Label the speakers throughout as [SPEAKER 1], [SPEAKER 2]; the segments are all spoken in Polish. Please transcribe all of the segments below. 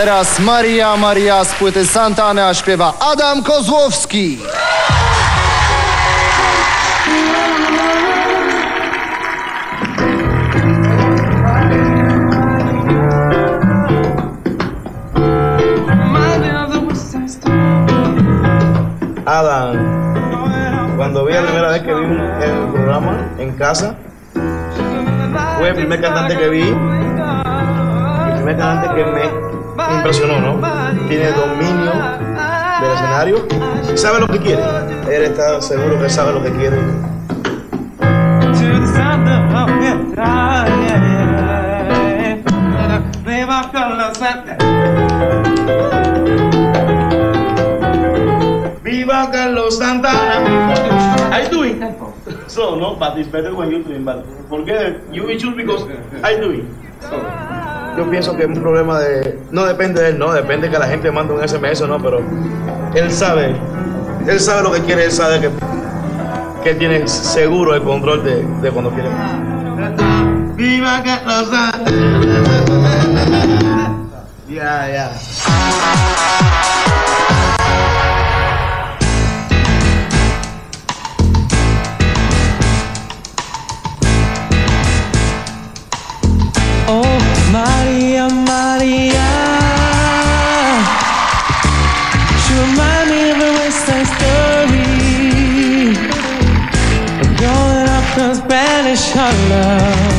[SPEAKER 1] Teraz Maria Maria z płyty Santana śpiewa Adam Kozłowski.
[SPEAKER 2] Adam, cuando vi la primera vez que vi un- el programa en casa, fue el primer cantante que vi, el primer cantante que me impresionó, ¿no? Tiene dominio del escenario y sabe lo que quiere. Él está seguro que sabe lo que quiere. Viva Carlos Santana. I do it. So no, but it's better when you do it. But forget it. You choose because I do it. So, yo pienso que es un problema de. No depende de él, no. Depende que la gente mande un SMS o no, pero él sabe. Él sabe lo que quiere, él sabe que, que tiene seguro el control de, de cuando quiere. Viva Carlos. Ya, ya.
[SPEAKER 3] Maria, Maria. She remind me of a West Side Story. Growing up in Spanish Harlem. She's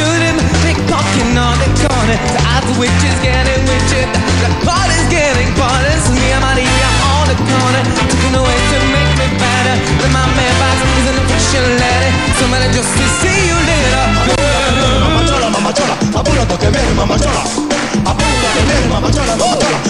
[SPEAKER 3] shoot him, pickpocketing on the corner. The eyes of witches getting witched, the party's getting parties. Me and Maria on the corner, taking away to make me better. Then my mailbox is an official letter. Somebody just to see you later.
[SPEAKER 4] Mamá chola, mamá chola, apúrate que viene mamá chola. Apúrate que viene mamá chola, mamá chola.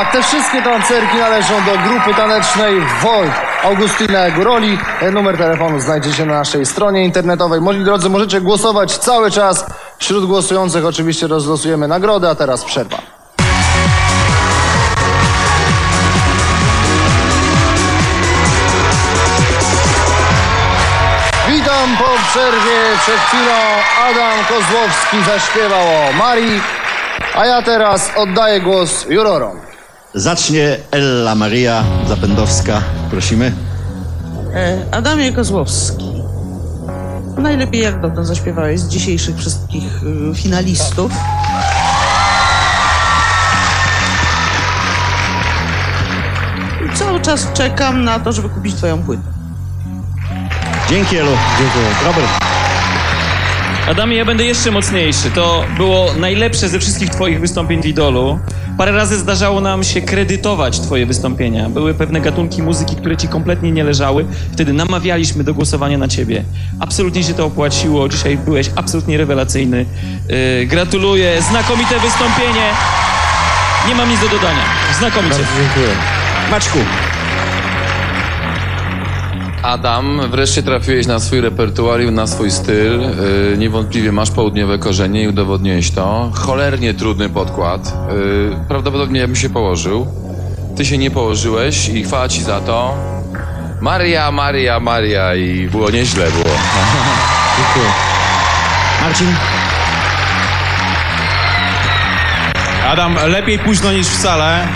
[SPEAKER 1] Tak, te wszystkie tancerki należą do grupy tanecznej Volt Augustina Guroli. Numer telefonu znajdziecie na naszej stronie internetowej. Moi drodzy, możecie głosować cały czas. Wśród głosujących oczywiście rozlosujemy nagrody, a teraz przerwa. Witam po przerwie. Przed chwilą Adam Kozłowski zaśpiewał o Marii, a ja teraz oddaję głos jurorom.
[SPEAKER 5] Zacznie Ella Maria Zapędowska. Prosimy.
[SPEAKER 6] E, Adamie Kozłowski. Najlepiej jak dotąd zaśpiewałeś z dzisiejszych wszystkich y, finalistów. Cały czas czekam na to, żeby kupić twoją płytę.
[SPEAKER 5] Dzięki Elu. Dziękuję. Robert.
[SPEAKER 7] Adamie, ja będę jeszcze mocniejszy. To było najlepsze ze wszystkich twoich wystąpień w Idolu. Parę razy zdarzało nam się kredytować twoje wystąpienia. Były pewne gatunki muzyki, które ci kompletnie nie leżały. Wtedy namawialiśmy do głosowania na ciebie. Absolutnie się to opłaciło. Dzisiaj byłeś absolutnie rewelacyjny. Yy, gratuluję. Znakomite wystąpienie. Nie mam nic do dodania. Znakomicie.
[SPEAKER 1] Dziękuję.
[SPEAKER 5] Maczku,
[SPEAKER 8] Adam, wreszcie trafiłeś na swój repertuar i na swój styl. Yy, niewątpliwie masz południowe korzenie i udowodniłeś to. Cholernie trudny podkład. Yy, prawdopodobnie ja bym się położył. Ty się nie położyłeś i chwała ci za to. Maria, Maria, Maria i było nieźle było.
[SPEAKER 5] Marcin,
[SPEAKER 9] Adam, lepiej późno niż wcale.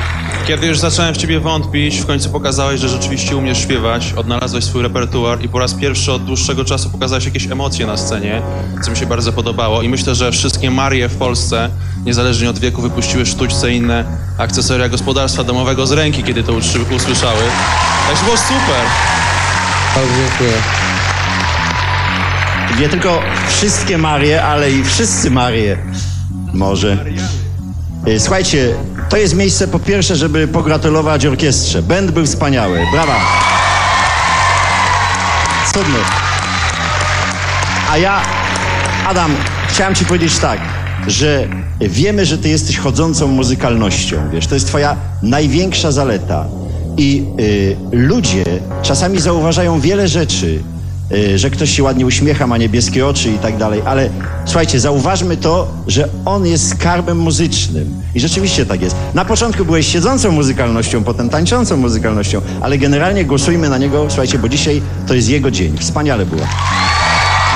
[SPEAKER 9] Kiedy już zacząłem w ciebie wątpić, w końcu pokazałeś, że rzeczywiście umiesz śpiewać, odnalazłeś swój repertuar i po raz pierwszy od dłuższego czasu pokazałeś jakieś emocje na scenie, co mi się bardzo podobało. I myślę, że wszystkie Marie w Polsce, niezależnie od wieku, wypuściły sztućce i inne akcesoria gospodarstwa domowego z ręki, kiedy to usłyszały. Także było super.
[SPEAKER 1] Bardzo dziękuję.
[SPEAKER 5] nie tylko wszystkie Marie, ale i wszyscy Marie. Może. Y, Słuchajcie, to jest miejsce po pierwsze, żeby pogratulować orkiestrze. Band był wspaniały. Brawa. Cudny. A ja, Adam, chciałem ci powiedzieć tak, że wiemy, że ty jesteś chodzącą muzykalnością, wiesz, to jest twoja największa zaleta. I y, ludzie czasami zauważają wiele rzeczy, że ktoś się ładnie uśmiecha, ma niebieskie oczy i tak dalej, ale słuchajcie, zauważmy to, że on jest skarbem muzycznym. I rzeczywiście tak jest. Na początku byłeś siedzącą muzykalnością, potem tańczącą muzykalnością, ale generalnie głosujmy na niego, słuchajcie, bo dzisiaj to jest jego dzień. Wspaniale było.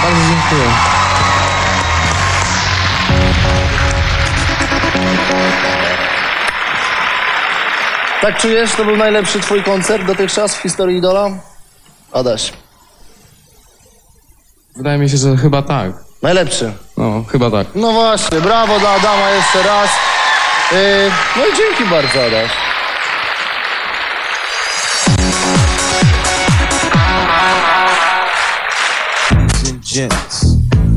[SPEAKER 1] Bardzo dziękuję. Tak czujesz? To był najlepszy twój koncert dotychczas w historii Idola? Adaś.
[SPEAKER 10] Wydaje mi się, że chyba tak.
[SPEAKER 1] Najlepszy.
[SPEAKER 10] No, chyba tak.
[SPEAKER 1] No właśnie, brawo dla Adama jeszcze raz. Yy, no i dzięki bardzo,
[SPEAKER 11] and gents.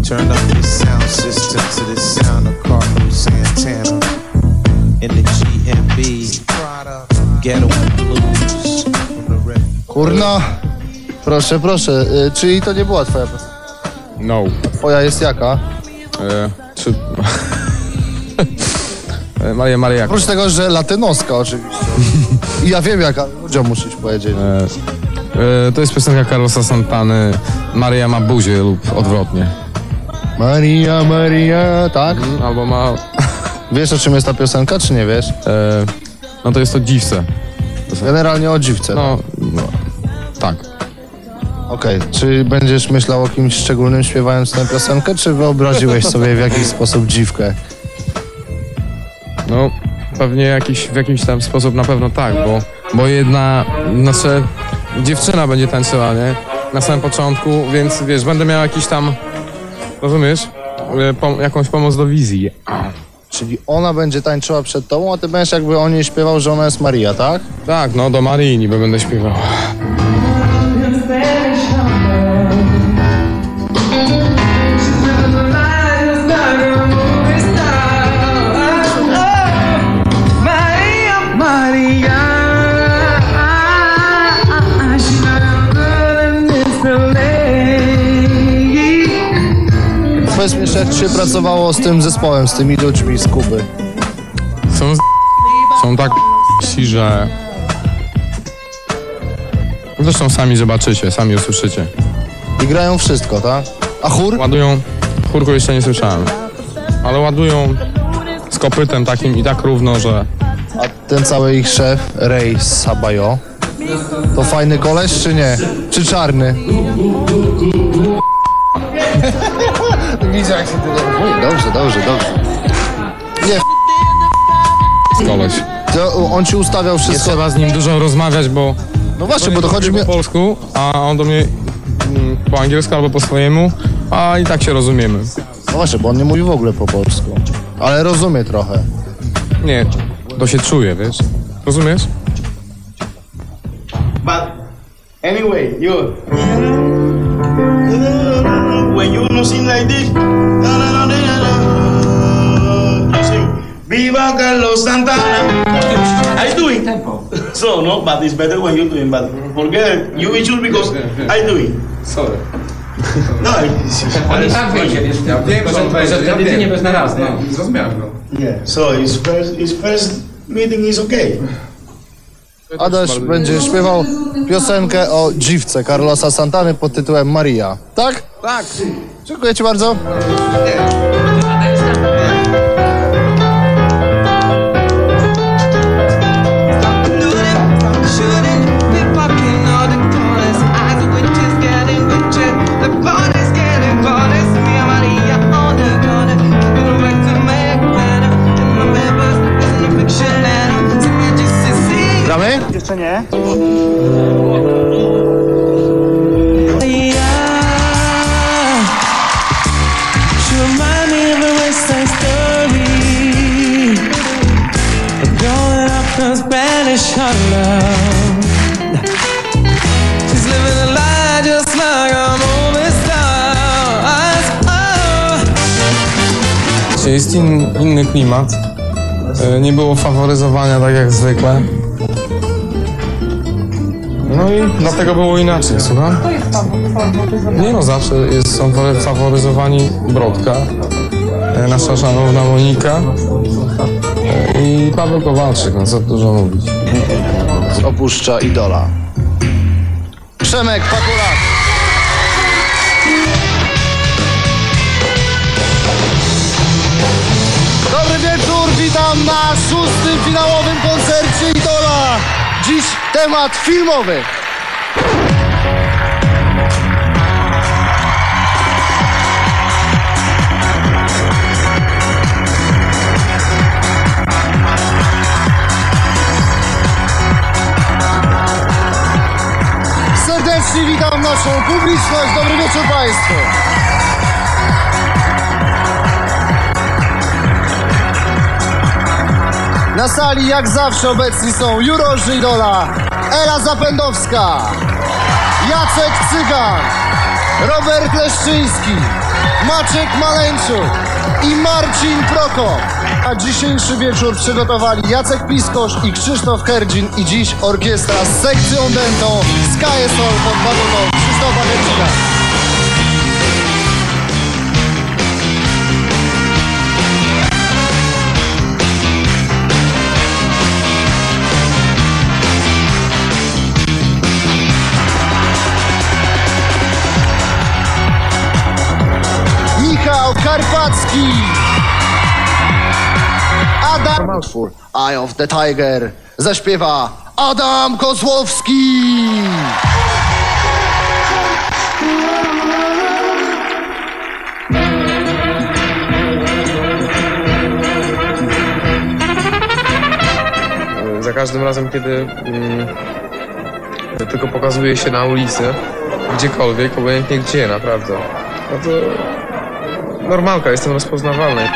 [SPEAKER 11] Turn up the sound system to the sound of Carlos Santana. In the GMB. Ghetto Blues.
[SPEAKER 1] Kurna. Proszę, proszę. Yy, czyli to nie była twoja piosenka?
[SPEAKER 10] No.
[SPEAKER 1] Twoja jest jaka?
[SPEAKER 10] E, czy... E, Maria, Maria.
[SPEAKER 1] Oprócz tego, że latynoska oczywiście. I ja wiem jaka, ludziom musisz powiedzieć.
[SPEAKER 10] E, e, to jest piosenka Carlosa Santany. Maria ma buzię lub odwrotnie.
[SPEAKER 1] Maria, Maria, tak?
[SPEAKER 10] Mm, Albo ma...
[SPEAKER 1] Wiesz o czym jest ta piosenka, czy nie wiesz?
[SPEAKER 10] E, no to jest to dziwce.
[SPEAKER 1] Generalnie o dziwce.
[SPEAKER 10] No, no tak.
[SPEAKER 1] Okej, czy będziesz myślał o kimś szczególnym śpiewając tę piosenkę, czy wyobraziłeś sobie w jakiś sposób dziwkę?
[SPEAKER 10] No, pewnie jakiś, w jakiś tam sposób na pewno tak, bo, bo jedna, znaczy dziewczyna będzie tańczyła, nie? Na samym początku, więc wiesz, będę miał jakiś tam, rozumiesz, E, Pom- jakąś pomoc do wizji.
[SPEAKER 1] Czyli ona będzie tańczyła przed tobą, a ty będziesz jakby o niej śpiewał, że ona jest Maria, tak?
[SPEAKER 10] Tak, no do Marii niby będę śpiewał.
[SPEAKER 1] Powiedz mi jeszcze, jak się pracowało z tym zespołem, z tymi ludźmi z Kuby.
[SPEAKER 10] Są, z- są tak ci, że... Zresztą sami zobaczycie, sami usłyszycie.
[SPEAKER 1] I grają wszystko, tak? A chór?
[SPEAKER 10] Ładują, chórku jeszcze nie słyszałem, ale ładują z kopytem takim i tak równo, że...
[SPEAKER 1] A ten cały ich szef, Ray Sabayo, to fajny koleś, czy nie? Czy czarny? Widzę, jak się ty... Dobrze, dobrze, dobrze. Nie,
[SPEAKER 10] koleś.
[SPEAKER 1] to on ci ustawiał
[SPEAKER 10] Nie
[SPEAKER 1] wszystko.
[SPEAKER 10] trzeba z nim dużo rozmawiać, bo...
[SPEAKER 1] No właśnie, bo to chodzi mi...
[SPEAKER 10] po polsku, a on do mnie mm, po angielsku albo po swojemu, a i tak się rozumiemy.
[SPEAKER 1] No właśnie, bo on nie mówi w ogóle po polsku. Ale rozumie trochę.
[SPEAKER 10] Nie, to się czuje, wiesz? Rozumiesz?
[SPEAKER 2] But anyway, you. When you no sing like this, na, na, na, na, na, you sing, Viva Carlos Santana. I do it. So, no, but it's better when you do it, but forget it. You will choose because I do it.
[SPEAKER 10] Sorry.
[SPEAKER 2] No,
[SPEAKER 10] i tak wyjdzie, wiesz, Ja wiem, że,
[SPEAKER 2] on
[SPEAKER 10] wtedy ty nie bez na raz, no. Zrozumiałem go.
[SPEAKER 2] yeah. So his first, his first meeting is okay.
[SPEAKER 1] Adaś będzie śpiewał piosenkę o dziwce Carlosa Santany pod tytułem Maria. Tak?
[SPEAKER 12] Tak.
[SPEAKER 1] Dziękuję Ci bardzo.
[SPEAKER 3] Shooting, pickpocketing all
[SPEAKER 12] Dzisiaj jest in, inny klimat. E, Nie było faworyzowania tak jak zwykle. No i dlatego było inaczej, słucham? Nie no, zawsze jest, są fa- faworyzowani Brodka, e, nasza szanowna Monika i Paweł Kowalczyk, no co dużo mówić.
[SPEAKER 1] Opuszcza idola. Przemek Pakulak. Dobry wieczór, witam na szóstym finałowym koncercie Idola. Dziś temat filmowy. Serdecznie witam naszą publiczność. Dobry wieczór Państwu. Na sali jak zawsze obecni są jurorzy Idola, Ela Zapędowska, Jacek Cygan, Robert Leszczyński, Maciek Maleńczuk i Marcin Prokop. A dzisiejszy wieczór przygotowali Jacek Piskosz i Krzysztof Herdzin i dziś orkiestra z sekcją dentą z KSO pod wagoną Krzysztofa Herdzina. Karpacki. Adam utwór Eye of the Tiger zaśpiewa Adam Kozłowski.
[SPEAKER 12] Za każdym razem, kiedy mm, tylko pokazuje się na ulicy, gdziekolwiek, obojętnie gdzie, naprawdę, no to normalka, jestem rozpoznawalny.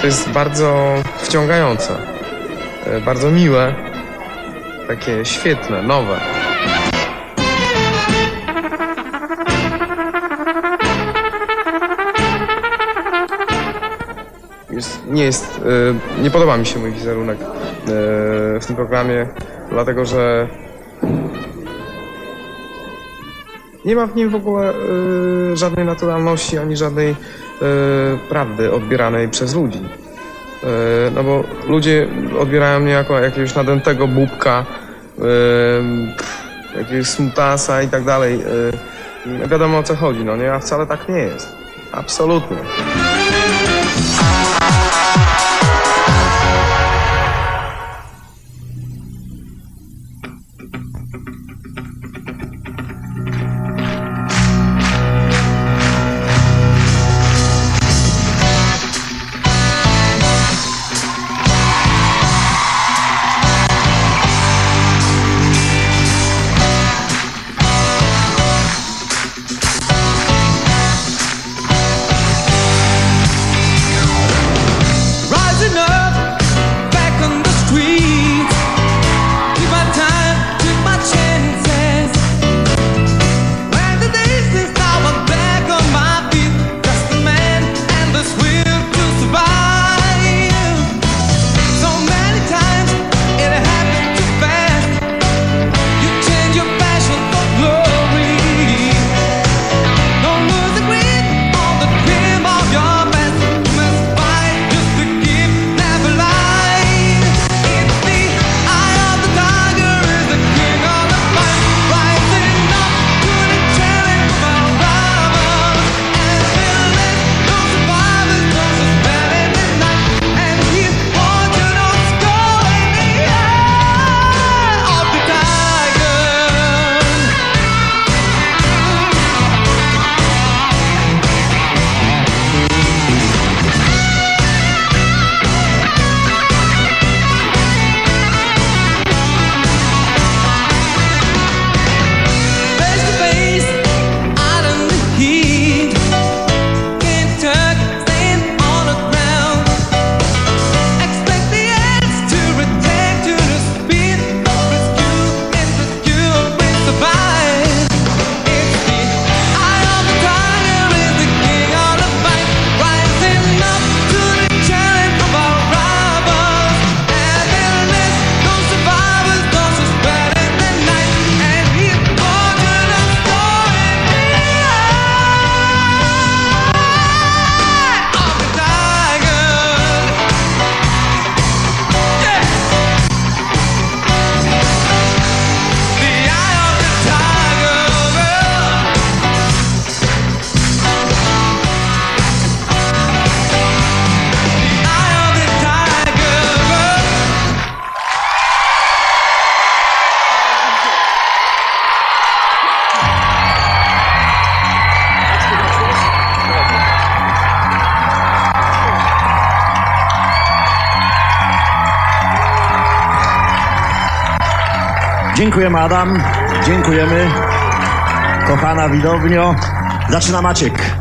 [SPEAKER 12] To jest bardzo wciągające, e, bardzo miłe, takie świetne, nowe. Nie jest, e, nie podoba mi się mój wizerunek e, w tym programie, dlatego że nie ma w nim w ogóle e, żadnej naturalności ani żadnej prawdy odbieranej przez ludzi. No bo ludzie odbierają mnie jako jakiegoś nadętego bubka, jakiegoś smutasa i tak dalej. Wiadomo o co chodzi, no nie? A wcale tak nie jest. Absolutnie.
[SPEAKER 5] Dziękujemy Adam, dziękujemy. Kochana widownio. Zaczyna Maciek.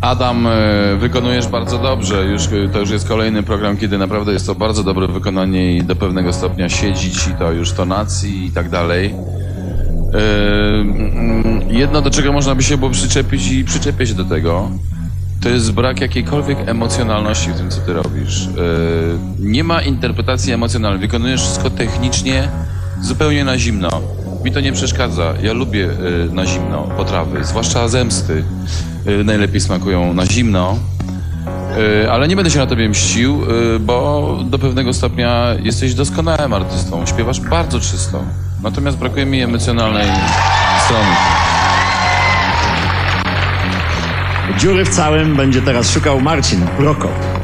[SPEAKER 8] Adam, e, wykonujesz bardzo dobrze. Już, e, to już jest kolejny program, kiedy naprawdę jest to bardzo dobre wykonanie i do pewnego stopnia siedzi ci to już tonacji i tak dalej. E, mm, Jedno, do czego można by się było przyczepić i przyczepię się do tego, to jest brak jakiejkolwiek emocjonalności w tym, co ty robisz. Nie ma interpretacji emocjonalnej. Wykonujesz wszystko technicznie, zupełnie na zimno. Mi to nie przeszkadza. Ja lubię e, na zimno potrawy, zwłaszcza zemsty. E, Najlepiej smakują na zimno. E, Ale nie będę się na tobie mścił, bo do pewnego stopnia jesteś doskonałym artystą. Śpiewasz bardzo czysto. Natomiast brakuje mi emocjonalnej strony.
[SPEAKER 5] Dziury w całym będzie teraz szukał Marcin Prokop.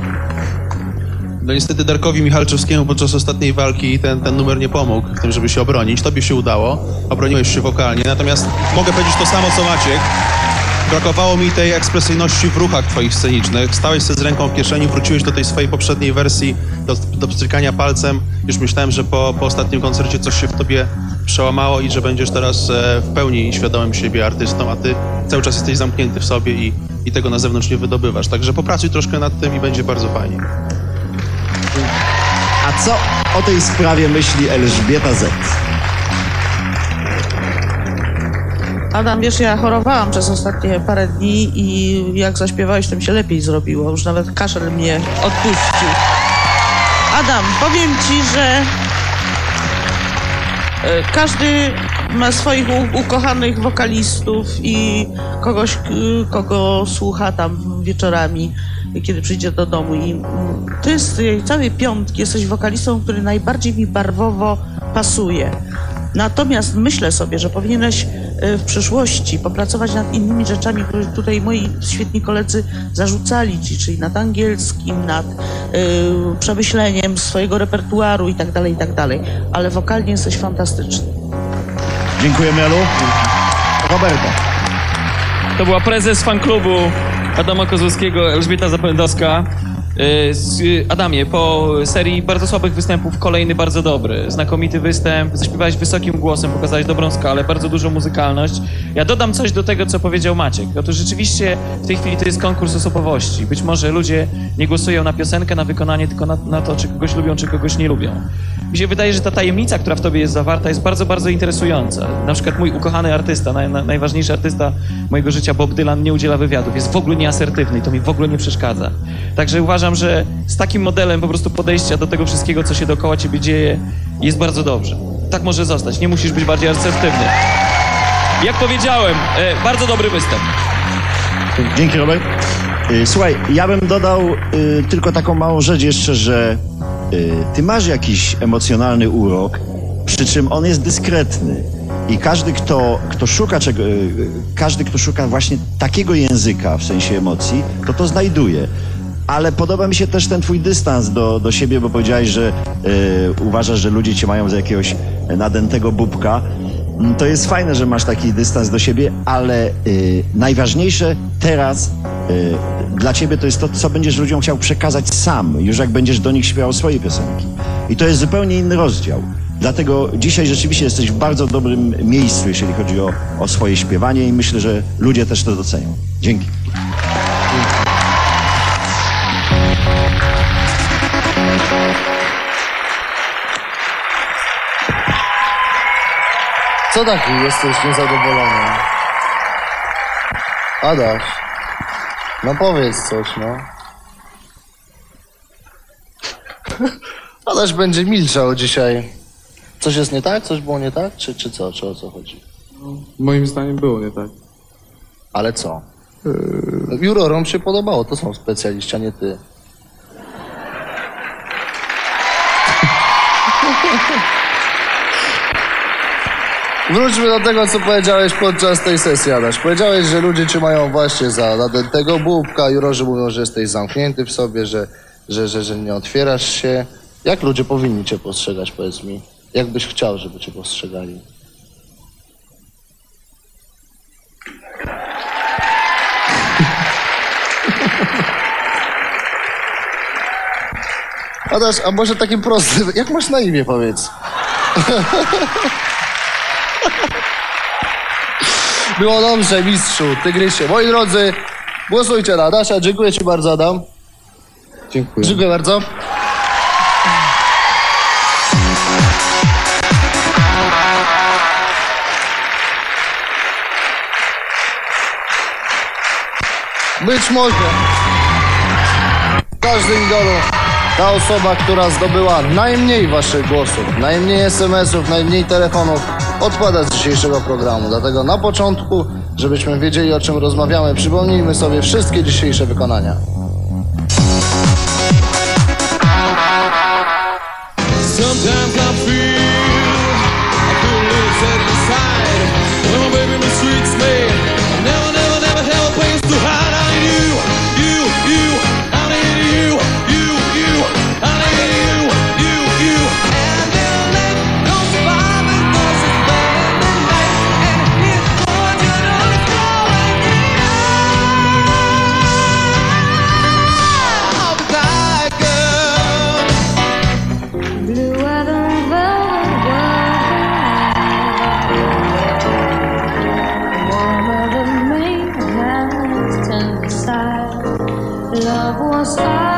[SPEAKER 9] No niestety Darkowi Michalczewskiemu podczas ostatniej walki ten, ten numer nie pomógł w tym, żeby się obronić. Tobie się udało, obroniłeś się wokalnie, natomiast mogę powiedzieć to samo co Maciek. Brakowało mi tej ekspresyjności w ruchach twoich scenicznych. Stałeś sobie z ręką w kieszeni, wróciłeś do tej swojej poprzedniej wersji, do, do pstrykania palcem. Już myślałem, że po, po ostatnim koncercie coś się w tobie przełamało i że będziesz teraz e, w pełni świadomym siebie artystą, a ty cały czas jesteś zamknięty w sobie i, i tego na zewnątrz nie wydobywasz. Także popracuj troszkę nad tym i będzie bardzo fajnie.
[SPEAKER 5] Co o tej sprawie myśli Elżbieta Z?
[SPEAKER 6] Adam, wiesz, ja chorowałam przez ostatnie parę dni i jak zaśpiewałeś, to mi się lepiej zrobiło. Już nawet kaszel mnie odpuścił. Adam, powiem ci, że e, każdy ma swoich ukochanych wokalistów i kogoś, kogo słucha tam wieczorami, kiedy przyjdzie do domu. I mm, to jest z tej całej piątki, jesteś wokalistą, który najbardziej mi barwowo pasuje. Natomiast myślę sobie, że powinieneś e, w przyszłości popracować nad innymi rzeczami, które tutaj moi świetni koledzy zarzucali ci, czyli nad angielskim, nad y, przemyśleniem swojego repertuaru i tak dalej, i tak dalej. Ale wokalnie jesteś fantastyczny.
[SPEAKER 5] Dziękujemy Elu. Roberto.
[SPEAKER 7] To była prezes fanklubu Adama Kozłowskiego, Elżbieta Zapędowska. Z- y, Adamie, po serii bardzo słabych występów kolejny bardzo dobry, znakomity występ, zaśpiewałeś wysokim głosem, pokazałeś dobrą skalę, bardzo dużą muzykalność. Ja dodam coś do tego, co powiedział Maciek. Otóż rzeczywiście w tej chwili to jest konkurs osobowości. Być może ludzie nie głosują na piosenkę, na wykonanie, tylko na, na to, czy kogoś lubią, czy kogoś nie lubią. Mi się wydaje, że ta tajemnica, która w tobie jest zawarta, jest bardzo, bardzo interesująca. Na przykład mój ukochany artysta, naj, na, najważniejszy artysta mojego życia, Bob Dylan, nie udziela wywiadów. Jest w ogóle nieasertywny i to mi w ogóle nie przeszkadza. Także uważam, że z takim modelem po prostu podejścia do tego wszystkiego, co się dookoła ciebie dzieje, jest bardzo dobrze. Tak może zostać. Nie musisz być bardziej asertywny. Jak powiedziałem, e, bardzo dobry występ.
[SPEAKER 5] Dzięki Robert. Y, Słuchaj, ja bym dodał y, tylko taką małą rzecz jeszcze, że ty masz jakiś emocjonalny urok, przy czym on jest dyskretny. I każdy, kto, kto szuka czego, każdy, kto szuka właśnie takiego języka w sensie emocji, to to znajduje. Ale podoba mi się też ten twój dystans do, do siebie, bo powiedziałeś, że y, uważasz, że ludzie cię mają za jakiegoś nadętego bubka. Mm, To jest fajne, że masz taki dystans do siebie, ale y, najważniejsze teraz y, dla ciebie to jest to, co będziesz ludziom chciał przekazać sam, już jak będziesz do nich śpiewał swoje piosenki. I to jest zupełnie inny rozdział. Dlatego dzisiaj rzeczywiście jesteś w bardzo dobrym miejscu, jeżeli chodzi o, o swoje śpiewanie i myślę, że ludzie też to docenią. Dzięki.
[SPEAKER 1] Co taki jesteś niezadowolony? Adaś, no powiedz coś, no. Adaś będzie milczał dzisiaj. Coś jest nie tak? Coś było nie tak? Czy, czy co? Czy o co chodzi?
[SPEAKER 10] Moim zdaniem było nie tak.
[SPEAKER 1] Ale co? Yy... Jurorom się podobało, to są specjaliści, a nie ty. Wróćmy do tego, co powiedziałeś podczas tej sesji, Adaś. Powiedziałeś, że ludzie cię mają właśnie za nadętego bubka, jurorzy mówią, że jesteś zamknięty w sobie, że, że, że, że nie otwierasz się. Jak ludzie powinni cię postrzegać, powiedz mi? Jak byś chciał, żeby cię postrzegali? Adaś, a może takim prostym, jak masz na imię, powiedz? Było dobrze, mistrzu, tygrysie. Moi drodzy, głosujcie na Adasia. Dziękuję ci bardzo, Adam.
[SPEAKER 10] Dziękuję.
[SPEAKER 1] Dziękuję bardzo. Być może w każdym idolu ta osoba, która zdobyła najmniej waszych głosów, najmniej SMS-ów, najmniej telefonów, odpada z dzisiejszego programu. Dlatego na początku, żebyśmy wiedzieli o czym rozmawiamy, przypomnijmy sobie wszystkie dzisiejsze wykonania.
[SPEAKER 13] Love was
[SPEAKER 3] I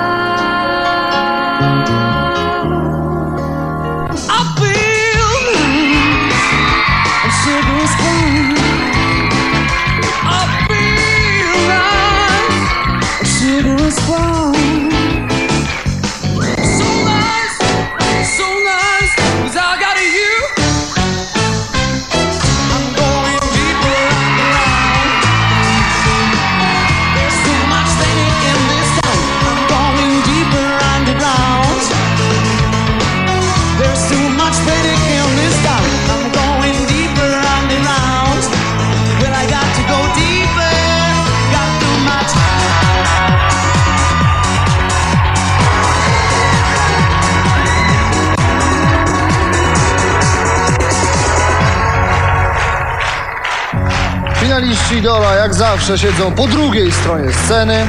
[SPEAKER 1] Idola jak zawsze siedzą po drugiej stronie sceny.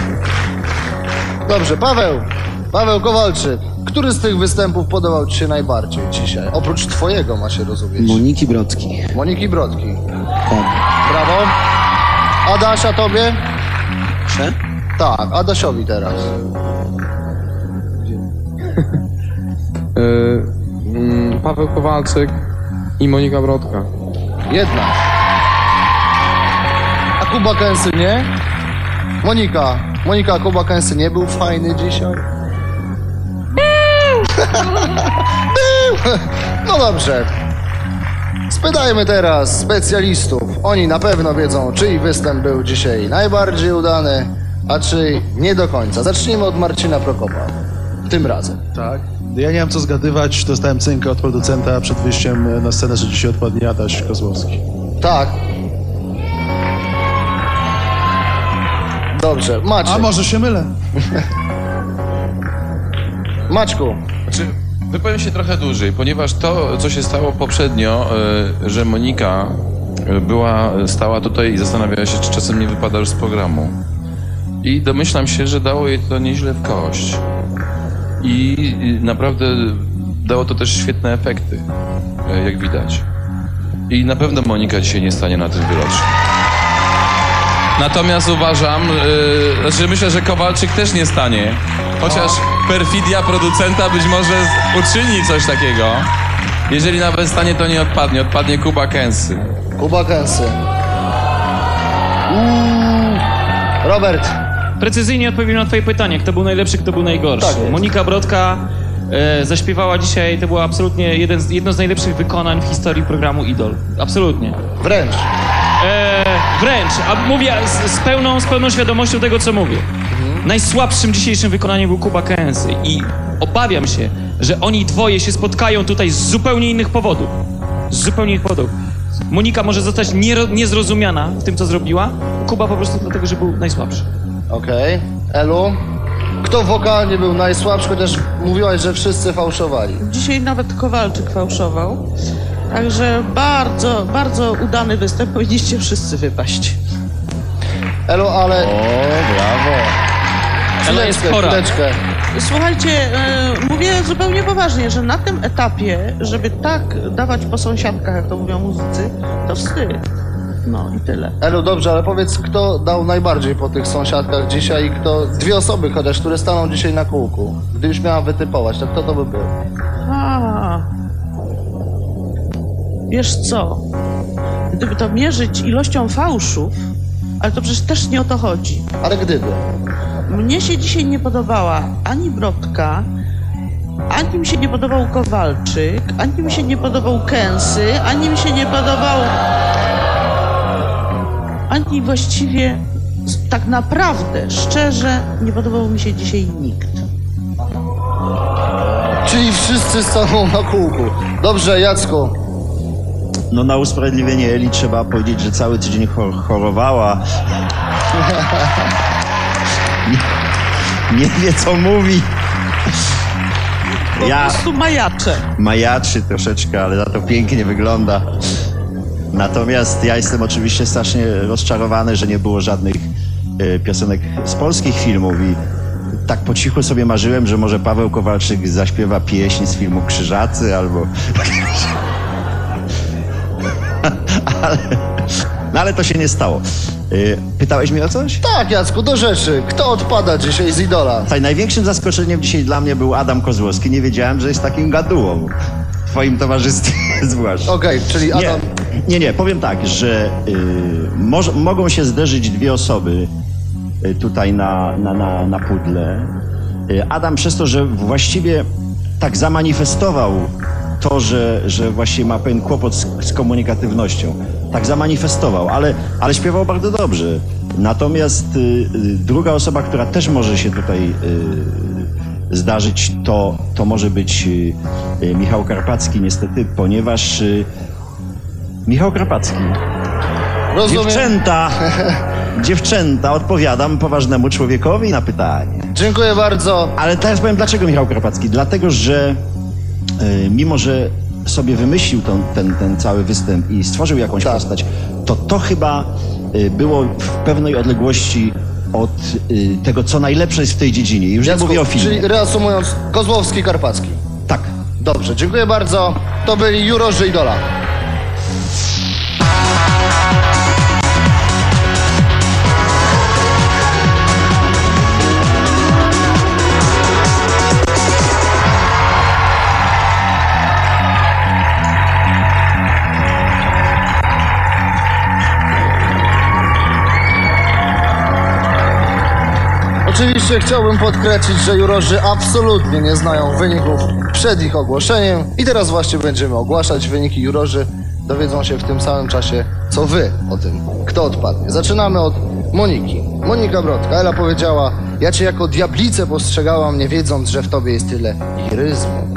[SPEAKER 1] Dobrze, Paweł. Paweł Kowalczyk. Który z tych występów podobał Ci się najbardziej dzisiaj? Oprócz Twojego ma się rozumieć.
[SPEAKER 14] Moniki Brodki.
[SPEAKER 1] Moniki Brodki.
[SPEAKER 14] Tak.
[SPEAKER 1] Brawo. Adasia Tobie?
[SPEAKER 14] Prze?
[SPEAKER 1] Tak, Adasiowi teraz.
[SPEAKER 10] Y, mm, Paweł Kowalczyk i Monika Brodka.
[SPEAKER 1] Jedna. Kuba Kęsy nie? Monika. Monika, Kuba Kęsy nie był fajny dzisiaj? Był! No dobrze. Spytajmy teraz specjalistów. Oni na pewno wiedzą, czyj występ był dzisiaj najbardziej udany, a czyj nie do końca. Zacznijmy od Marcina Prokopa. Tym razem.
[SPEAKER 15] Tak. Ja nie mam co zgadywać, dostałem cynkę od producenta przed wyjściem na scenę, że dzisiaj odpadnie Adaś Kozłowski.
[SPEAKER 1] Tak. Dobrze, Maciek.
[SPEAKER 15] A może się mylę?
[SPEAKER 1] Maćku.
[SPEAKER 8] Znaczy, wypowiem się trochę dłużej, ponieważ to, co się stało poprzednio, y, że Monika y, była, stała tutaj i zastanawiała się, czy czasem nie wypada już z programu. I domyślam się, że dało jej to nieźle w kość. I naprawdę dało to też świetne efekty, y, jak widać. I na pewno Monika dzisiaj nie stanie na tym wyroczu. Natomiast uważam, yy, znaczy myślę, że Kowalczyk też nie stanie. Chociaż perfidia producenta być może uczyni coś takiego. Jeżeli nawet stanie, to nie odpadnie. Odpadnie Kuba Kęsy.
[SPEAKER 1] Kuba Kęsy. Mm. Robert.
[SPEAKER 7] Precyzyjnie odpowiem na twoje pytanie, kto był najlepszy, kto był najgorszy.
[SPEAKER 1] Tak.
[SPEAKER 7] Monika Brodka e, zaśpiewała dzisiaj, to było absolutnie jeden z, jedno z najlepszych wykonań w historii programu Idol. Absolutnie.
[SPEAKER 1] Wręcz.
[SPEAKER 7] Wręcz, a mówię z, z, pełną, z pełną świadomością tego, co mówię. Najsłabszym dzisiejszym wykonaniem był Kuba Kęsy i obawiam się, że oni dwoje się spotkają tutaj z zupełnie innych powodów. Z zupełnie innych powodów. Monika może zostać niero- niezrozumiana w tym, co zrobiła. Kuba po prostu dlatego, że był najsłabszy.
[SPEAKER 1] Okej. Elu. Kto wokalnie był najsłabszy, chociaż mówiłaś, że wszyscy fałszowali.
[SPEAKER 6] Dzisiaj nawet Kowalczyk fałszował. Także bardzo, bardzo udany występ. Powinniście wszyscy wypaść.
[SPEAKER 1] Elu, ale...
[SPEAKER 7] O, brawo. Ela jest
[SPEAKER 1] Chwileczkę,
[SPEAKER 7] chora.
[SPEAKER 1] chwileczkę.
[SPEAKER 6] Słuchajcie, e, mówię zupełnie poważnie, że na tym etapie, żeby tak dawać po sąsiadkach, jak to mówią muzycy, to wstyd. No i tyle.
[SPEAKER 1] Elu, dobrze, ale powiedz, kto dał najbardziej po tych sąsiadkach dzisiaj i kto... Dwie osoby chociaż, które staną dzisiaj na kółku. Gdybyś miała wytypować, to kto to by był?
[SPEAKER 6] A. Wiesz co? Gdyby to mierzyć ilością fałszów, ale to przecież też nie o to chodzi.
[SPEAKER 1] Ale gdyby?
[SPEAKER 6] Mnie się dzisiaj nie podobała ani Brodka, ani mi się nie podobał Kowalczyk, ani mi się nie podobał Kęsy, ani mi się nie podobał... Ani właściwie, tak naprawdę, szczerze, nie podobał mi się dzisiaj nikt.
[SPEAKER 1] Czyli wszyscy staną na kółku. Dobrze, Jacku.
[SPEAKER 5] No na usprawiedliwienie Eli trzeba powiedzieć, że cały tydzień chor chorowała. nie, nie wie co mówi.
[SPEAKER 6] Po
[SPEAKER 5] Ja
[SPEAKER 6] prostu majacze.
[SPEAKER 5] majaczy troszeczkę, ale za to pięknie wygląda. Natomiast ja jestem oczywiście strasznie rozczarowany, że nie było żadnych e, piosenek z polskich filmów i tak po cichu sobie marzyłem, że może Paweł Kowalczyk zaśpiewa pieśń z filmu Krzyżacy albo... ale, no ale to się nie stało. E, Pytałeś mnie o coś?
[SPEAKER 1] Tak, Jacku, do rzeczy. Kto odpada dzisiaj z Idola?
[SPEAKER 5] Słuchaj, największym zaskoczeniem dzisiaj dla mnie był Adam Kozłowski. Nie wiedziałem, że jest takim gadułą. W twoim towarzystwie zwłaszcza.
[SPEAKER 1] Okej, czyli
[SPEAKER 5] Nie,
[SPEAKER 1] Adam...
[SPEAKER 5] nie, nie, powiem tak, że y, moż, mogą się zderzyć dwie osoby y, tutaj na, na, na, na pudle. Y, Adam przez to, że właściwie tak zamanifestował to, że, że właśnie ma pewien kłopot z, z komunikatywnością. Tak zamanifestował, ale, ale śpiewał bardzo dobrze. Natomiast y, y, druga osoba, która też może się tutaj y, zdarzyć, to, to może być y, y, Michał Karpacki, niestety, ponieważ y, Michał Karpacki.
[SPEAKER 1] Rozumiem.
[SPEAKER 5] Dziewczęta, dziewczęta, odpowiadam poważnemu człowiekowi na pytanie.
[SPEAKER 1] Dziękuję bardzo.
[SPEAKER 5] Ale teraz powiem, dlaczego Michał Karpacki? Dlatego, że mimo, że sobie wymyślił ten, ten, ten cały występ i stworzył jakąś
[SPEAKER 1] Tak.
[SPEAKER 5] postać, to to chyba y, było w pewnej odległości od y, tego, co najlepsze jest w tej dziedzinie. Już
[SPEAKER 1] Jacku,
[SPEAKER 5] nie mówię o filmie.
[SPEAKER 1] Czyli reasumując, Kozłowski, Karpacki.
[SPEAKER 5] Tak.
[SPEAKER 1] Dobrze, dziękuję bardzo. To byli jurorzy Idola. Chciałbym podkreślić, że jurorzy absolutnie nie znają wyników przed ich ogłoszeniem i teraz właśnie będziemy ogłaszać wyniki jurorzy. Dowiedzą się w tym samym czasie, co wy o tym, kto odpadnie. Zaczynamy od Moniki. Monika Brodka. Ela powiedziała, ja cię jako diablicę postrzegałam, nie wiedząc, że w tobie jest tyle liryzmu.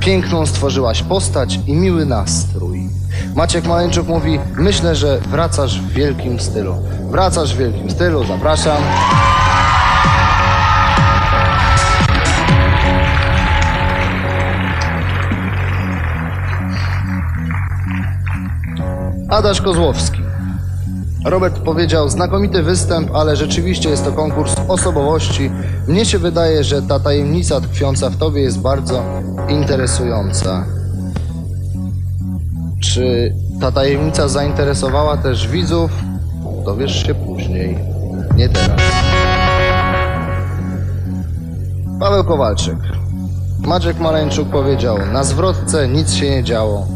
[SPEAKER 1] Piękną stworzyłaś postać i miły nastrój. Maciek Maleńczuk mówi, myślę, że wracasz w wielkim stylu. Wracasz w wielkim stylu, zapraszam. Adaś Kozłowski. Robert powiedział, znakomity występ, ale rzeczywiście jest to konkurs osobowości. Mnie się wydaje, że ta tajemnica tkwiąca w tobie jest bardzo interesująca. Czy ta tajemnica zainteresowała też widzów? Dowiesz się później, nie teraz. Paweł Kowalczyk. Maciek Maleńczuk powiedział, na zwrotce nic się nie działo.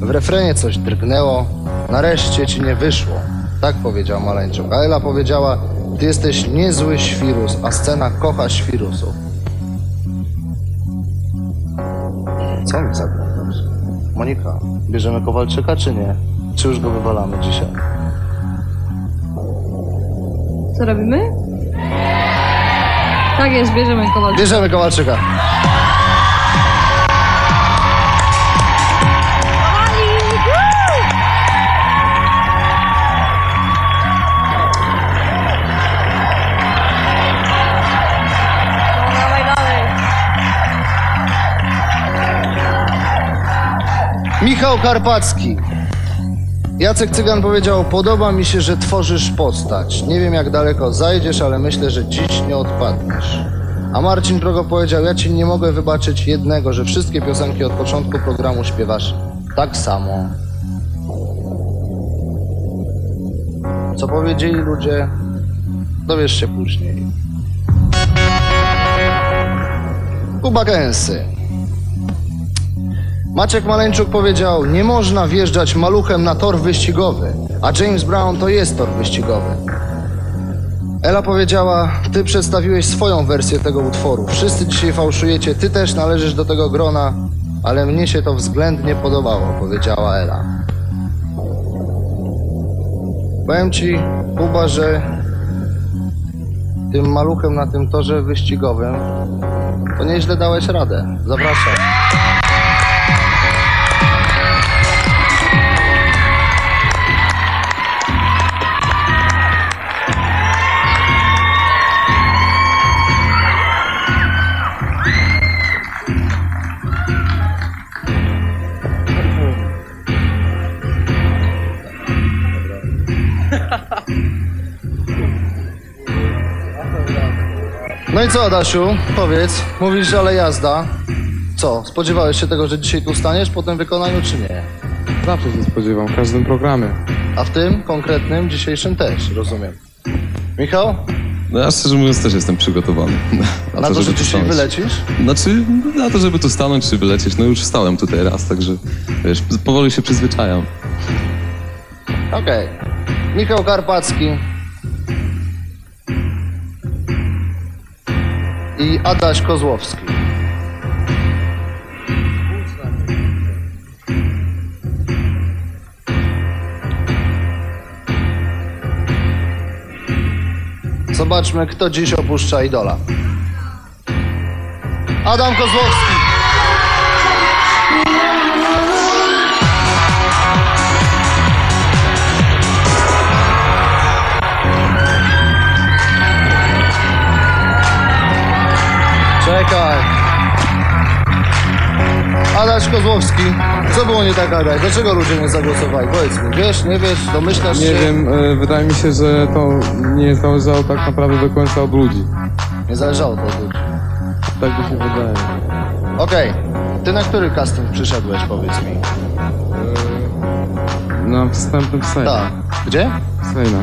[SPEAKER 1] W refrenie coś drgnęło, nareszcie ci nie wyszło. Tak powiedział Maleńczuk. A Ela powiedziała, ty jesteś niezły świrus, a scena kocha świrusów. Co mi zaglądasz? Monika, bierzemy Kowalczyka czy nie? Czy już go wywalamy dzisiaj?
[SPEAKER 16] Co robimy? Tak jest, bierzemy Kowalczyka.
[SPEAKER 1] Bierzemy Kowalczyka. Michał Karpacki. Jacek Cygan powiedział, podoba mi się, że tworzysz postać. Nie wiem jak daleko zajdziesz, ale myślę, że dziś nie odpadniesz. A Marcin Progo powiedział, ja ci nie mogę wybaczyć jednego, że wszystkie piosenki od początku programu śpiewasz tak samo. Co powiedzieli ludzie, dowiesz się później. Kuba Gęsy. Maciek Maleńczuk powiedział, nie można wjeżdżać maluchem na tor wyścigowy, a James Brown to jest tor wyścigowy. Ela powiedziała, ty przedstawiłeś swoją wersję tego utworu. Wszyscy dzisiaj fałszujecie, ty też należysz do tego grona, ale mnie się to względnie podobało, powiedziała Ela. Powiem ci, Kuba, że tym maluchem na tym torze wyścigowym to nieźle dałeś radę. Zapraszam. Co, Adasiu? Powiedz, mówisz, ale jazda. Co, spodziewałeś się tego, że dzisiaj tu staniesz po tym wykonaniu, czy nie?
[SPEAKER 10] Zawsze się spodziewam, w każdym programie.
[SPEAKER 1] A w tym konkretnym, dzisiejszym też, rozumiem. Michał?
[SPEAKER 17] No ja szczerze mówiąc też jestem przygotowany.
[SPEAKER 1] A na to, że
[SPEAKER 17] żeby tu
[SPEAKER 1] dzisiaj
[SPEAKER 17] stanąć.
[SPEAKER 1] wylecisz?
[SPEAKER 17] Znaczy, na to, żeby tu stanąć czy wylecieć, no już stałem tutaj raz, także wiesz, powoli się przyzwyczajam.
[SPEAKER 1] Okej. Michał Karpacki. I Adaś Kozłowski. Zobaczmy, kto dziś opuszcza idola. Adam Kozłowski. Czekaj. Adaś Kozłowski. Co było nie tak, Adaś? Dlaczego ludzie nie zagłosowali? Powiedz mi, wiesz, nie wiesz, domyślasz
[SPEAKER 10] Nie
[SPEAKER 1] się?
[SPEAKER 10] wiem, e, wydaje mi się, że to nie zależało tak naprawdę do końca od ludzi.
[SPEAKER 1] Nie zależało to od ludzi.
[SPEAKER 10] Tak mi się wydaje.
[SPEAKER 1] Okej. Ty na który casting przyszedłeś, powiedz mi?
[SPEAKER 10] Na wstępnym Sejna.
[SPEAKER 1] Tak. Gdzie?
[SPEAKER 10] Sejna.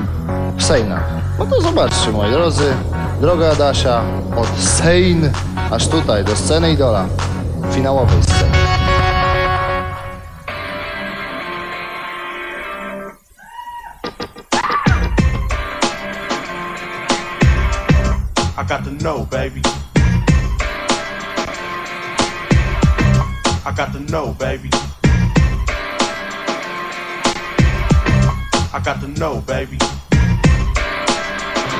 [SPEAKER 1] W Sejnach. No to zobaczcie, moi drodzy. Droga Adasia od Sejn aż tutaj, do sceny idola. Finałowej sceny.
[SPEAKER 18] I got to know, baby. I got to know, baby. I got to know, baby.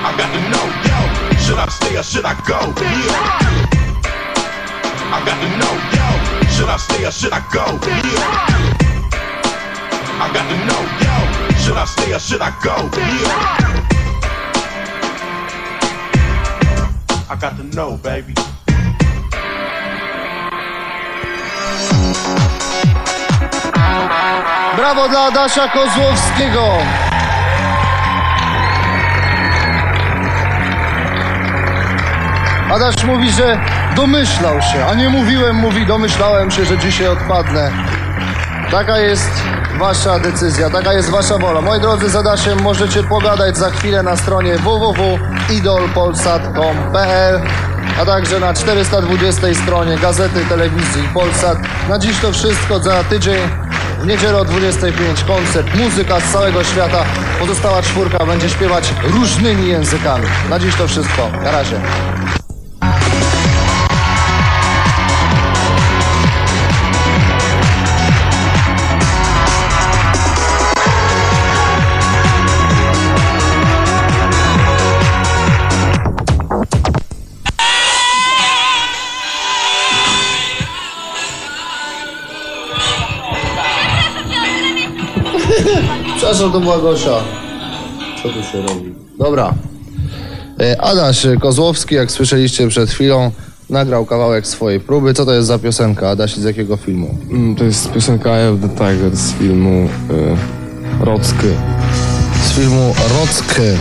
[SPEAKER 18] I got to know, yo. Should I stay or should I go? Yeah. I got to know, yo. Should I stay or should I go? Yeah. I got to know, yo. Should I stay or should I go? Yeah. I got to know, baby.
[SPEAKER 1] Brawo dla Adasia Kozłowskiego! Adaś mówi, że domyślał się, a nie mówiłem, mówi domyślałem się, że dzisiaj odpadnę. Taka jest wasza decyzja, taka jest wasza wola. Moi drodzy, z Adasiem możecie pogadać za chwilę na stronie www.idolpolsat.com.pl a także na 420 stronie gazety, telewizji Polsat. Na dziś to wszystko, za tydzień w niedzielę o 25 koncert, muzyka z całego świata. Pozostała czwórka będzie śpiewać różnymi językami. Na dziś to wszystko. Na razie. Przepraszam, to była Gosia. Co tu się robi? Dobra. E, Adaś Kozłowski, jak słyszeliście przed chwilą, nagrał kawałek swojej próby. Co to jest za piosenka? Adaś, z jakiego filmu?
[SPEAKER 10] Mm, To jest piosenka of the Tiger z filmu y, Rocky.
[SPEAKER 1] Z filmu Rocky.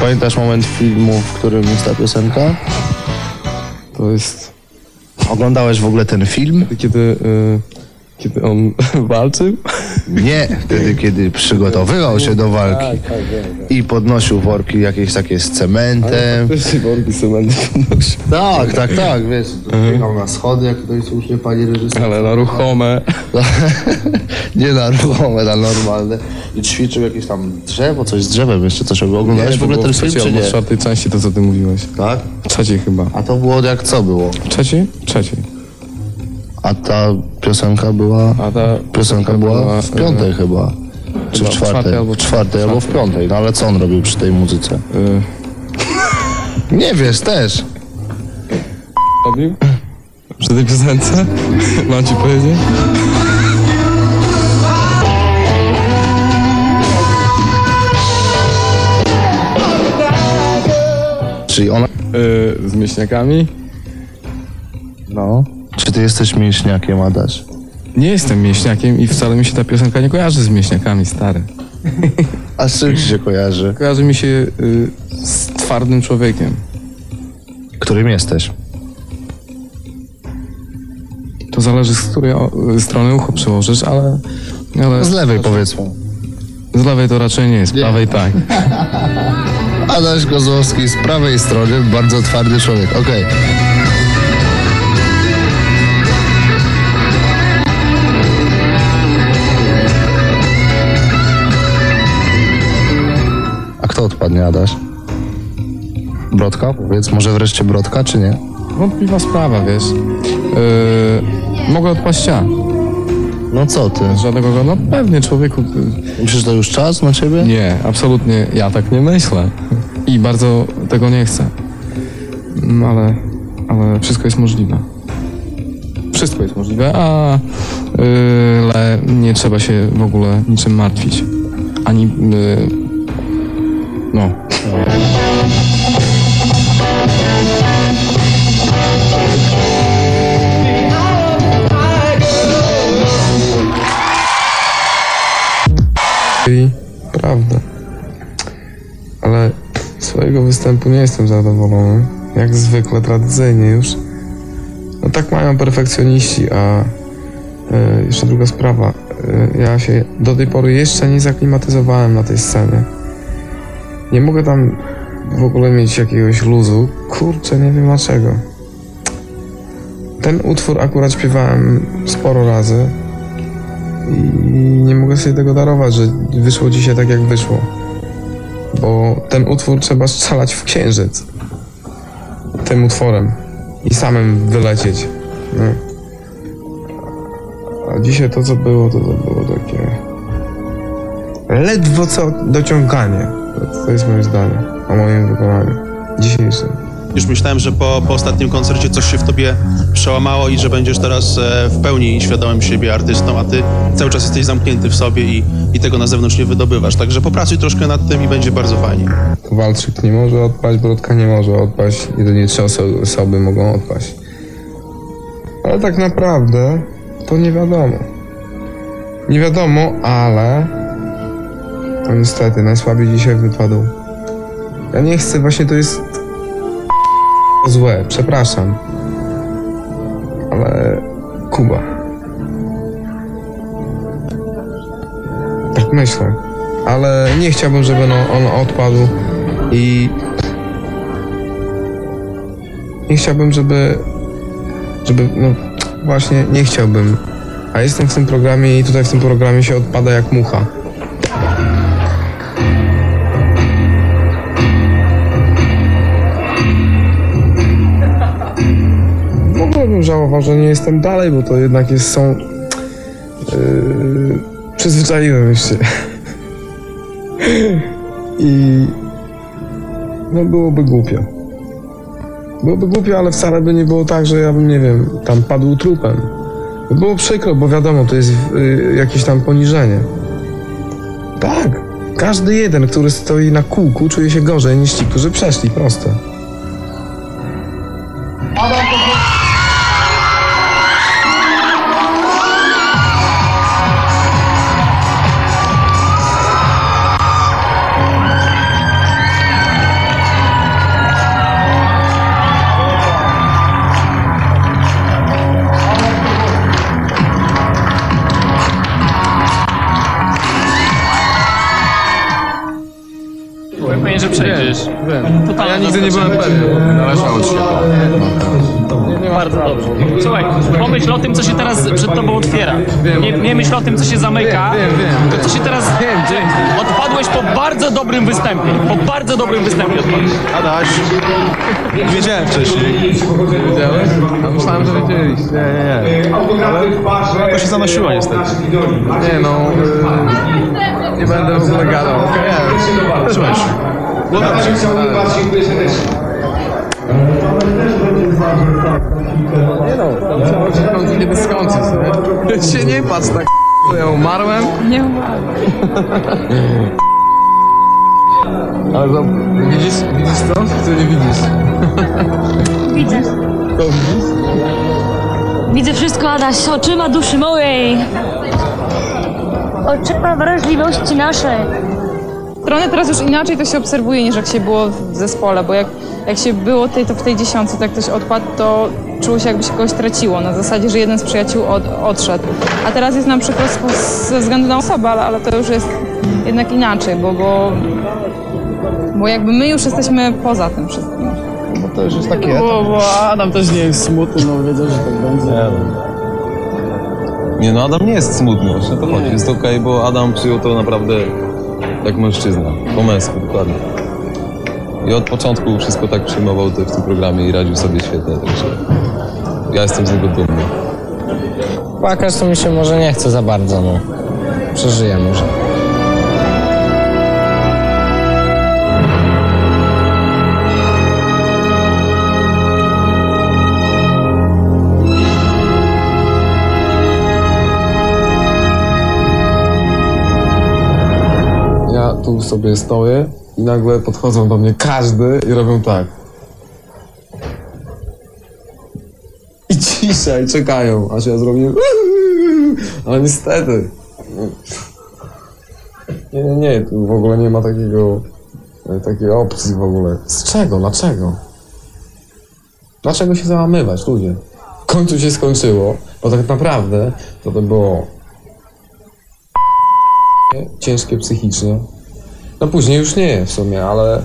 [SPEAKER 1] Pamiętasz moment filmu, w którym jest ta piosenka?
[SPEAKER 12] To jest...
[SPEAKER 1] Oglądałeś w ogóle ten film?
[SPEAKER 12] Kiedy, y, kiedy on walczył?
[SPEAKER 1] Nie, wtedy kiedy przygotowywał się do walki
[SPEAKER 12] Tak, tak, wiem.
[SPEAKER 1] i podnosił worki jakieś takie z cementem.
[SPEAKER 12] Worki cementu podnosił.
[SPEAKER 1] Tak, tak, tak, wiesz, biegał na schody, jak to słusznie pani reżyser.
[SPEAKER 12] Ale na ruchome.
[SPEAKER 1] Nie na ruchome, na normalne. I ćwiczył jakieś tam drzewo, coś z drzewem, jeszcze coś oglądałeś w ogóle ten film, czy nie?
[SPEAKER 12] w czwartej części to, co ty mówiłeś.
[SPEAKER 1] Tak?
[SPEAKER 12] Trzeciej chyba.
[SPEAKER 1] A to było jak co było?
[SPEAKER 12] Trzeciej? Trzeciej.
[SPEAKER 1] A ta piosenka była...
[SPEAKER 12] A ta
[SPEAKER 1] Piosenka była w piątej chyba. Czy w czwartej?
[SPEAKER 12] albo
[SPEAKER 1] w czwartej albo w piątej. No ale co on robił przy tej muzyce? Nie wiesz też.
[SPEAKER 12] Robił? Przy tej piosence? Mam ci powiedzieć?
[SPEAKER 1] Czyli ona...
[SPEAKER 12] Y, z mięśniakami?
[SPEAKER 1] No. Czy ty jesteś mięśniakiem, Adaś?
[SPEAKER 12] Nie jestem mięśniakiem i wcale mi się ta piosenka nie kojarzy z mięśniakami, stary.
[SPEAKER 1] A z czym ci się kojarzy?
[SPEAKER 12] Kojarzy mi się y, z twardym człowiekiem.
[SPEAKER 1] Którym jesteś?
[SPEAKER 12] To zależy z której o, strony ucho przyłożysz, ale... ale
[SPEAKER 1] Z lewej powiedzmy.
[SPEAKER 12] Z lewej to raczej nie, z prawej tak.
[SPEAKER 1] Adaś Kozłowski z prawej strony, bardzo twardy człowiek. Okej. A kto odpadnie, Adaś? Brodka? Powiedz, może wreszcie Brodka, czy nie?
[SPEAKER 12] Wątpliwa sprawa, wiesz. Yy, mogę odpaść ja.
[SPEAKER 1] No co ty?
[SPEAKER 12] Żadnego, no pewnie człowieku.
[SPEAKER 1] Myślisz, to już czas na ciebie?
[SPEAKER 12] Nie, absolutnie ja tak nie myślę. I bardzo tego nie chcę. Mm, Ale, ale wszystko jest możliwe. Wszystko jest możliwe, a yy, ale nie trzeba się w ogóle niczym martwić. Ani. Yy, no. I prawda. Ale swojego występu nie jestem zadowolony. Jak zwykle, tradycyjnie już. No tak mają perfekcjoniści, a e, jeszcze druga sprawa. E, ja się do tej pory jeszcze nie zaklimatyzowałem na tej scenie. Nie mogę tam w ogóle mieć jakiegoś luzu. Kurczę, nie wiem dlaczego. Ten utwór akurat śpiewałem sporo razy i nie mogę sobie tego darować, że wyszło dzisiaj tak jak wyszło. Bo ten utwór trzeba strzelać w księżyc. Tym utworem. I samym wylecieć. No. A dzisiaj to co było, to, to było takie... Ledwo co dociąganie. To, jest moje zdanie o moim wykonaniu. Dzisiejszym.
[SPEAKER 9] Już myślałem, że po, po ostatnim koncercie coś się w tobie przełamało i że będziesz teraz e, w pełni świadomym siebie artystą, a ty cały czas jesteś zamknięty w sobie i, i tego na zewnątrz nie wydobywasz. Także popracuj troszkę nad tym i będzie bardzo fajnie.
[SPEAKER 12] Walczyk nie może odpaść, Brodka nie może odpaść. Jedynie trzy oso- osoby mogą odpaść. Ale tak naprawdę to nie wiadomo. Nie wiadomo, ale to niestety najsłabiej dzisiaj wypadł. Ja nie chcę, właśnie to jest złe, przepraszam. Ale Kuba. Tak myślę. Ale nie chciałbym, żeby no, on odpadł i nie chciałbym, żeby żeby, no właśnie nie chciałbym. A jestem w tym programie i tutaj w tym programie się odpada jak mucha. Że nie jestem dalej, bo to jednak jest, są... Yy, przyzwyczaiłem się. I... No byłoby głupio. Byłoby głupio, ale wcale by nie było tak, że ja bym, nie wiem, tam padł trupem. By było przykro, bo wiadomo, to jest y, jakieś tam poniżenie. Tak, każdy jeden, który stoi na kółku, czuje się gorzej niż ci, którzy przeszli prosto.
[SPEAKER 10] Nie byłem pewien, należało ci się.
[SPEAKER 7] Bardzo dobrze. Słuchaj, pomyśl o tym, co się teraz przed tobą otwiera. Nie, nie myśl o tym, co się zamyka.
[SPEAKER 10] Wiem, wiem, wiem.
[SPEAKER 7] To, co się teraz... Odpadłeś po bardzo dobrym występie. Po bardzo dobrym występie odpadłeś.
[SPEAKER 15] Adaś, wiedziałem wcześniej.
[SPEAKER 10] Widziałeś? A myślałem, że wiedzieliście. Nie, nie, nie.
[SPEAKER 15] Ale to się zanosiło niestety.
[SPEAKER 10] Nie no, y, nie będę w ogóle gadał. Nie,
[SPEAKER 15] Trzymaj się.
[SPEAKER 10] Nie no, końcu kiedy skończyć, nie? się nie patrz tak, to ja umarłem.
[SPEAKER 16] Nie umarłem.
[SPEAKER 10] Ale to, widzisz, widzisz to? Czy nie widzisz?
[SPEAKER 13] Widzę.
[SPEAKER 10] To widzisz?
[SPEAKER 13] Widzę wszystko, Adaś, oczyma duszy mojej. Oczyma wrażliwości naszej.
[SPEAKER 16] Trochę teraz już inaczej to się obserwuje niż jak się było w zespole, bo jak, jak się było tej, to w tej dziesiątce, to jak ktoś odpadł, to czuło się jakby się kogoś traciło, na zasadzie, że jeden z przyjaciół od, odszedł. A teraz jest nam przykro z- ze względu na osobę, ale, ale to już jest jednak inaczej, bo, bo, bo jakby my już jesteśmy poza tym wszystkim.
[SPEAKER 15] Bo to już jest takie...
[SPEAKER 12] Bo, bo Adam też nie jest smutny, no wiedział, że tak będzie.
[SPEAKER 17] Nie no, Adam nie jest smutny, właśnie to chodzi. Jest okej, bo Adam przyjął to naprawdę jak mężczyzna, po męsku, dokładnie. I od początku wszystko tak przyjmował w tym programie i radził sobie świetnie, także ja jestem z niego dumny.
[SPEAKER 19] Płakać to mi się może nie chce za bardzo, no. Przeżyję może.
[SPEAKER 10] Tu sobie stoję i nagle podchodzą do mnie każdy i robią tak. I cisza, i czekają, aż ja zrobię. Ale niestety. Nie, nie, nie, tu w ogóle nie ma takiego, e, takiej opcji w ogóle. Z czego? Dlaczego? Dlaczego się załamywać, ludzie? W końcu się skończyło, bo tak naprawdę to to było ciężkie psychicznie. No później już nie w sumie, ale,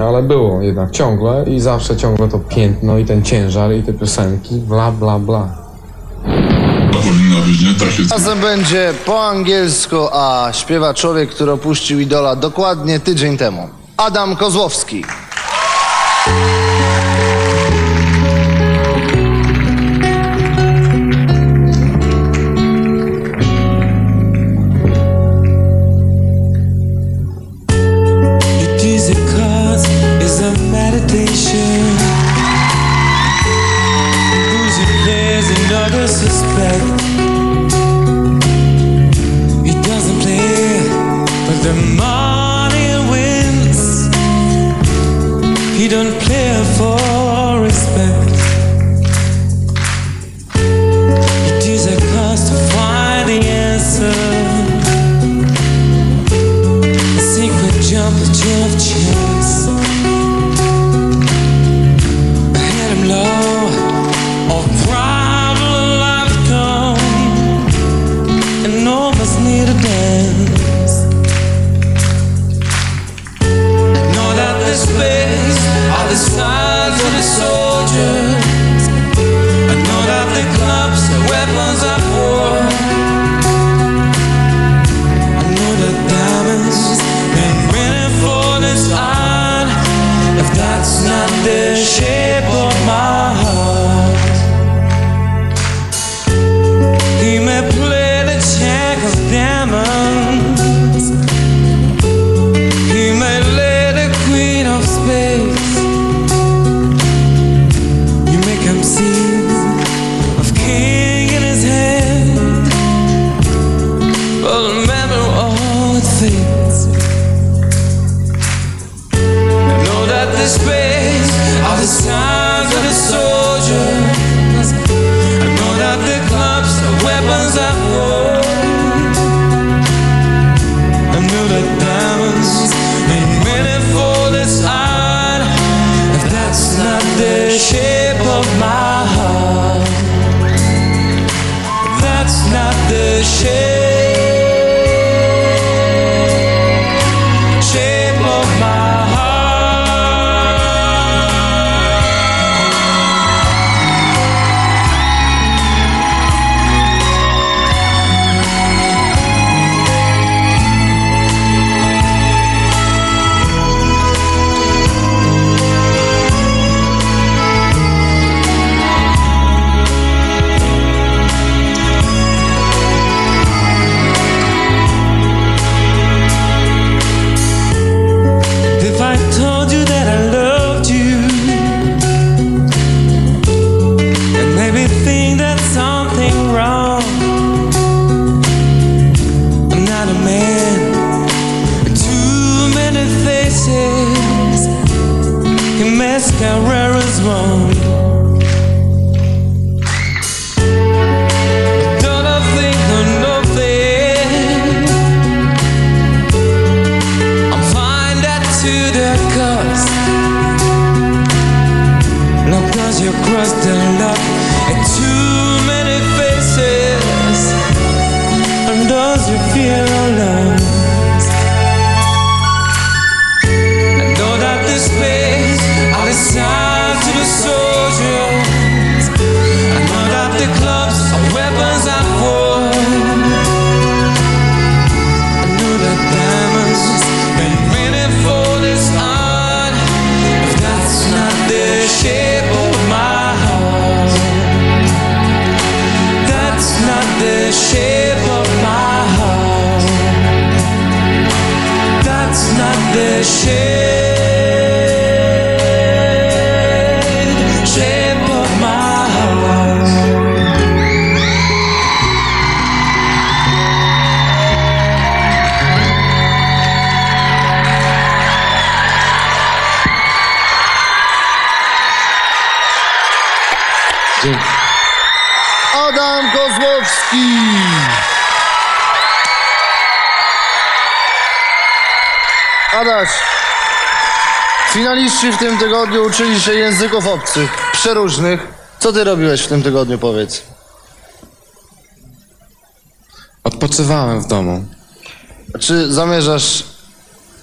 [SPEAKER 10] ale było jednak ciągle i zawsze ciągle to piętno i ten ciężar i te piosenki, bla bla bla.
[SPEAKER 1] Razem będzie po angielsku, a śpiewa człowiek, który opuścił idola dokładnie tydzień temu. Adam Kozłowski.
[SPEAKER 3] He don't play for
[SPEAKER 1] finaliści w tym tygodniu uczyli się języków obcych, przeróżnych. Co ty robiłeś w tym tygodniu, powiedz?
[SPEAKER 10] Odpoczywałem w domu.
[SPEAKER 1] Czy zamierzasz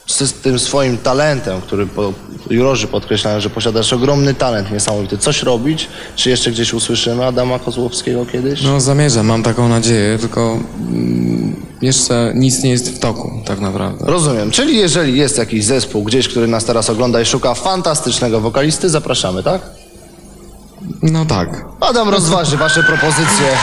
[SPEAKER 1] z tym swoim talentem, który po, jurorzy podkreślają, że posiadasz ogromny talent niesamowity, coś robić? Czy jeszcze gdzieś usłyszymy Adama Kozłowskiego kiedyś?
[SPEAKER 10] No zamierzam, mam taką nadzieję, tylko mm, jeszcze nic nie jest w toku, tak naprawdę.
[SPEAKER 1] Rozumiem. Czyli jeżeli jest jakiś zespół gdzieś, który nas teraz ogląda i szuka fantastycznego wokalisty, zapraszamy, tak?
[SPEAKER 10] No tak.
[SPEAKER 1] Adam rozważy wasze propozycje.